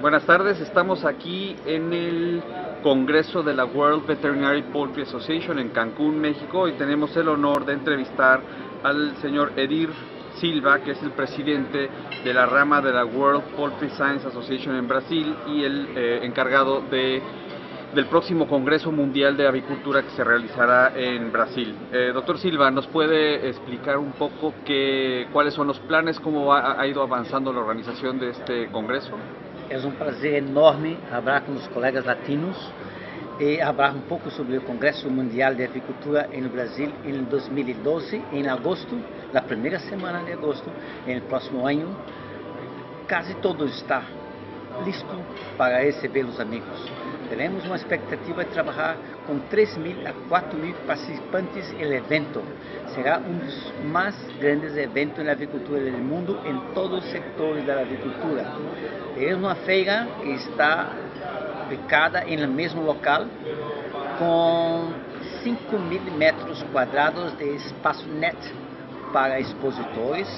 Buenas tardes, estamos aquí en el Congreso de la World Veterinary Poultry Association en Cancún, México, y tenemos el honor de entrevistar al señor Edir Silva, que es el presidente de la rama de la World Poultry Science Association en Brasil y el eh, encargado de del próximo Congreso Mundial de Avicultura que se realizará en Brasil. Eh, doctor Silva, ¿nos puede explicar un poco qué, cuáles son los planes, cómo ha, ha, ido avanzando la organización de este Congreso? Es un placer enorme hablar con los colegas latinos y hablar un poco sobre el Congreso Mundial de Avicultura en Brasil en 2012, en agosto, la primera semana de agosto, en el próximo año. Casi todo está listo para receber os amigos. Temos uma expectativa de trabalhar com 3 mil a 4 mil participantes no evento. Será um dos mais grandes eventos na avicultura do mundo em todos os setores da avicultura. É uma feira que está ubicada no mesmo local com 5 mil metros quadrados de espaço net para expositores.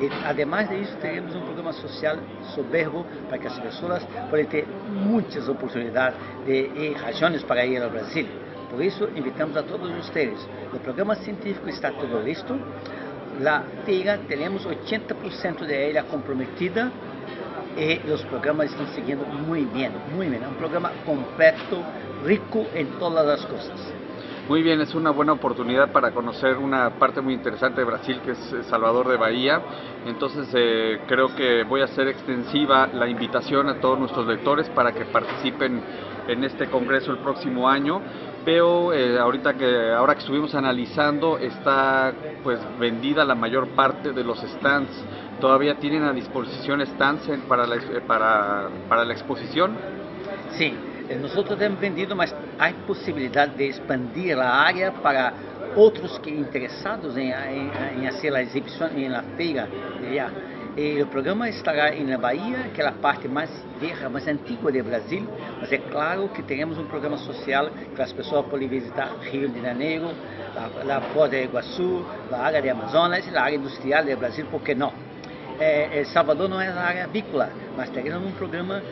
E, ademais disso, teremos um programa social soberbo para que as pessoas possam ter muitas oportunidades de ir, regiões para ir ao Brasil. Por isso, invitamos a todos vocês. O programa científico está tudo listo. La feira, teremos 80% de ela comprometida e os programas estão seguindo muito bem, muito bem. É um programa completo, rico em todas as coisas. Muy bien, es una buena oportunidad para conocer una parte muy interesante de Brasil que es Salvador de Bahía. Entonces eh, creo que voy a hacer extensiva la invitación a todos nuestros lectores para que participen en este congreso el próximo año. Veo eh, ahorita que ahora que estuvimos analizando está pues vendida la mayor parte de los stands. ¿Todavía tienen a disposición stands para la, para, para la exposición? Sí, Nosotros hemos vendido, mas há possibilidade de expandir a área para outros que interessados em, em, em fazer a exibição em la feira. E o programa estará na Bahia, que é a parte mais vieja, mais antiga do Brasil, mas é claro que teremos um programa social que as pessoas podem visitar Rio de Janeiro, a, a Foz do Iguaçu, a área de Amazonas e a área industrial do Brasil, por que não? É, Salvador não é a área avícola, mas teremos um programa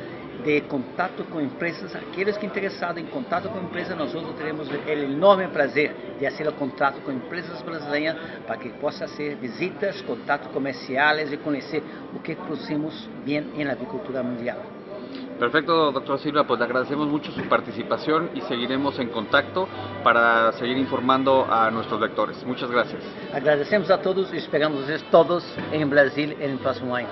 de contato com empresas, aqueles que interessados em contato com empresas, nós teremos o enorme prazer de fazer o contato com empresas brasileiras para que possa ser visitas, contatos comerciais e conhecer o que produzimos bem na agricultura mundial. Perfecto, doctor Silva, pues le agradecemos mucho su participación y seguiremos en contacto para seguir informando a nuestros lectores. Muchas gracias. Agradecemos a todos y esperamos todos en Brasil en el próximo año.